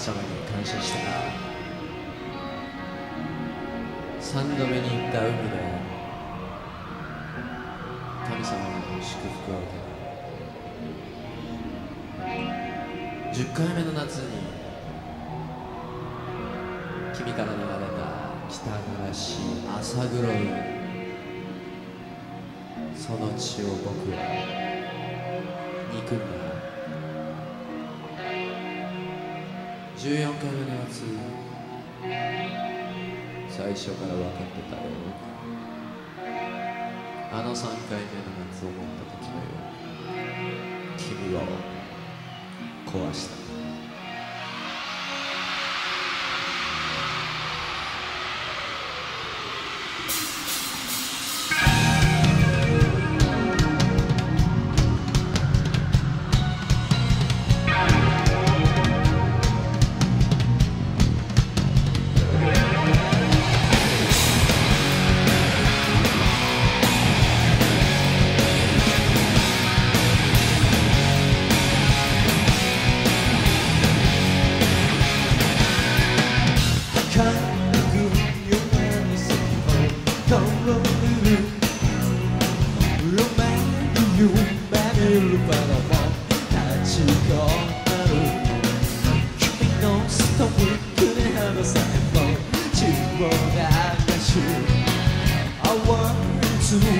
神様に感謝したら3度目に行った海で神様の祝福を受けた。10回目の夏に君から流れた汚らし朝黒いその血を僕は憎んだ14回目のやつ。最初から分かってたよ。あの3回目の夏を思った時のように君を壊した。world that I want you. I to.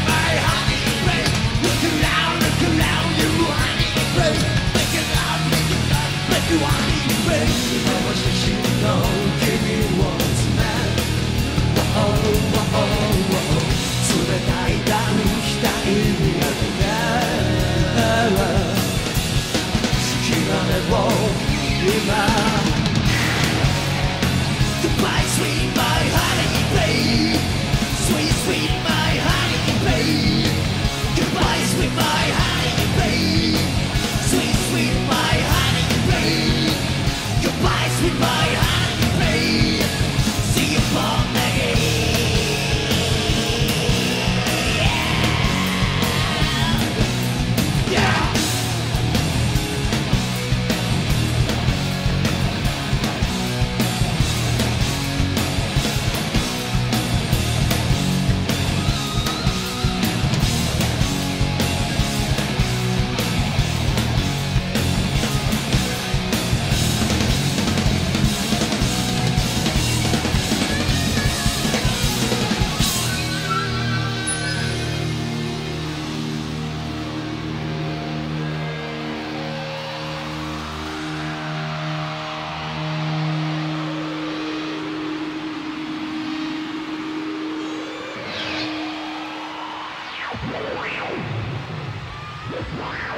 我以为你在我心里头 with my Wow.